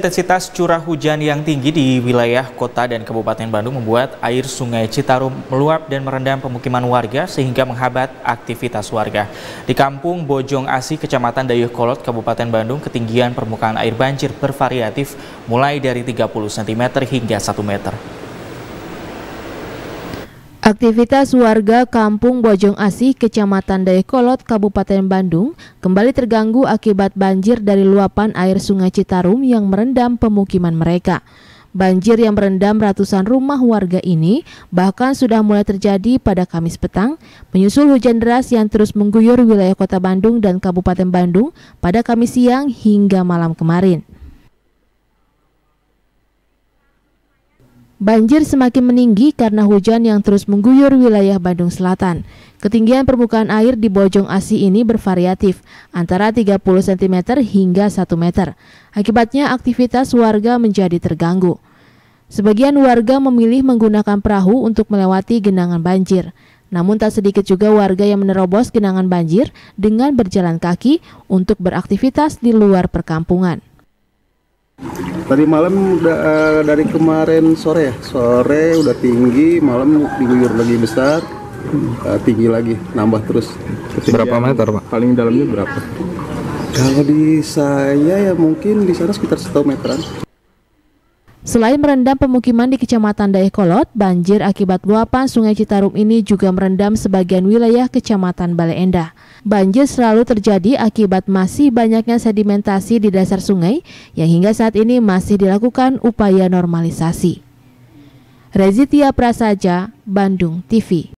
Intensitas curah hujan yang tinggi di wilayah kota dan Kabupaten Bandung membuat air sungai Citarum meluap dan merendam pemukiman warga sehingga menghambat aktivitas warga. Di kampung Bojong Asi, Kecamatan Dayuhkolot, Kabupaten Bandung, ketinggian permukaan air banjir bervariatif mulai dari 30 cm hingga 1 meter. Aktivitas warga Kampung Bojong Asih, Kecamatan Dayakolot, Kabupaten Bandung kembali terganggu akibat banjir dari luapan air Sungai Citarum yang merendam pemukiman mereka. Banjir yang merendam ratusan rumah warga ini bahkan sudah mulai terjadi pada Kamis petang, menyusul hujan deras yang terus mengguyur wilayah kota Bandung dan Kabupaten Bandung pada Kamis siang hingga malam kemarin. Banjir semakin meninggi karena hujan yang terus mengguyur wilayah Bandung Selatan. Ketinggian permukaan air di Bojong Asi ini bervariatif, antara 30 cm hingga 1 meter. Akibatnya aktivitas warga menjadi terganggu. Sebagian warga memilih menggunakan perahu untuk melewati genangan banjir. Namun tak sedikit juga warga yang menerobos genangan banjir dengan berjalan kaki untuk beraktivitas di luar perkampungan. Tadi malam uh, dari kemarin sore ya, sore udah tinggi, malam diguyur lagi besar, uh, tinggi lagi, nambah terus. Ketinggian berapa meter pak? Paling dalamnya berapa? Kalau di saya ya mungkin di sana sekitar 1 meteran. Selain merendam pemukiman di Kecamatan Dayakolot, banjir akibat luapan Sungai Citarum ini juga merendam sebagian wilayah Kecamatan Bale Endah. Banjir selalu terjadi akibat masih banyaknya sedimentasi di dasar sungai yang hingga saat ini masih dilakukan upaya normalisasi. Rezitia Prasaja, Bandung TV